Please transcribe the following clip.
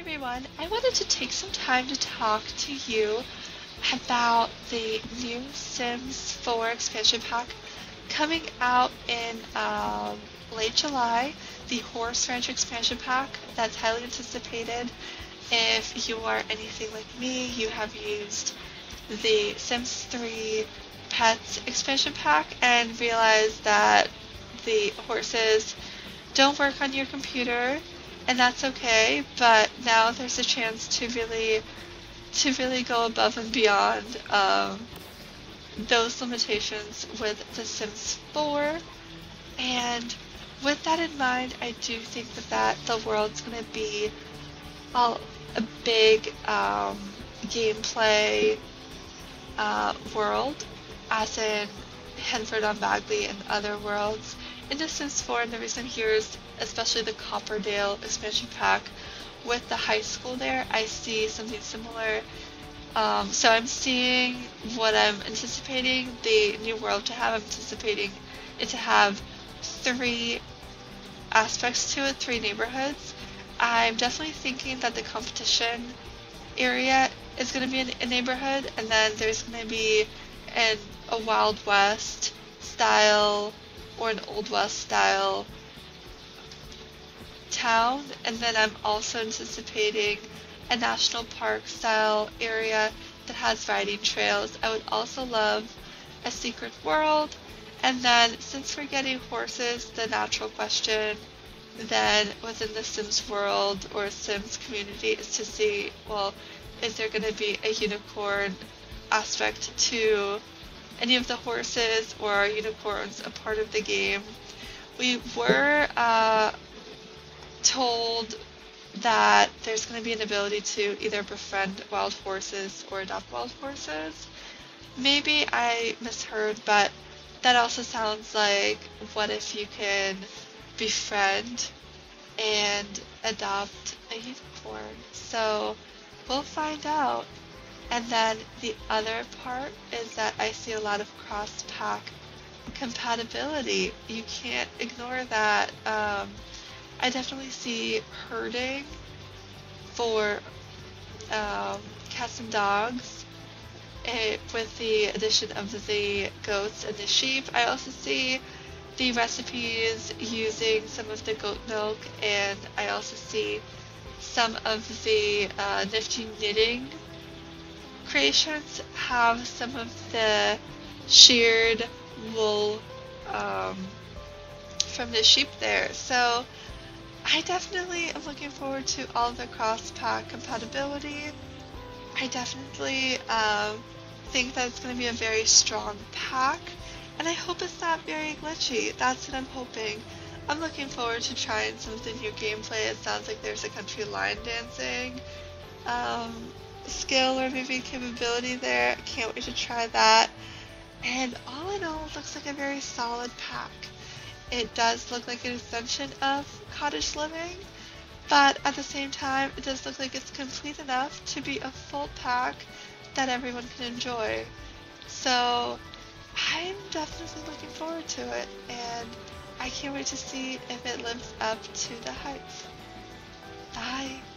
everyone. I wanted to take some time to talk to you about the new Sims 4 expansion pack coming out in um, late July. The Horse Ranch expansion pack that's highly anticipated. If you are anything like me, you have used the Sims 3 Pets expansion pack and realized that the horses don't work on your computer and that's okay. But now there's a chance to really, to really go above and beyond um, those limitations with The Sims 4. And with that in mind, I do think that, that the world's going to be all, a big um, gameplay uh, world, as in Henford on Bagley and other worlds. In Sims 4, and the reason here is especially the Copperdale expansion pack with the high school there, I see something similar. Um, so I'm seeing what I'm anticipating the new world to have. I'm anticipating it to have three aspects to it, three neighborhoods. I'm definitely thinking that the competition area is going to be a neighborhood, and then there's going to be an, a Wild West style or an Old West style town, and then I'm also anticipating a national park style area that has riding trails. I would also love a secret world, and then since we're getting horses, the natural question then within the Sims world or Sims community is to see, well, is there going to be a unicorn aspect to any of the horses or unicorns a part of the game? We were uh, told that there's going to be an ability to either befriend wild horses or adopt wild horses. Maybe I misheard, but that also sounds like what if you can befriend and adopt a unicorn? So we'll find out. And then the other part is that I see a lot of cross pack compatibility. You can't ignore that. Um, I definitely see herding for um, cats and dogs it, eh, with the addition of the goats and the sheep. I also see the recipes using some of the goat milk, and I also see some of the uh, nifty knitting creations have some of the sheared wool um, from the sheep there. So I definitely am looking forward to all the cross-pack compatibility. I definitely um, think that it's going to be a very strong pack, and I hope it's not very glitchy. That's what I'm hoping. I'm looking forward to trying some of the new gameplay. It sounds like there's a country line dancing um, skill or maybe capability there. I can't wait to try that. And all in all, it looks like a very solid pack. It does look like an extension of cottage living, but at the same time, it does look like it's complete enough to be a full pack that everyone can enjoy. So I'm definitely looking forward to it, and I can't wait to see if it lives up to the hype. Bye!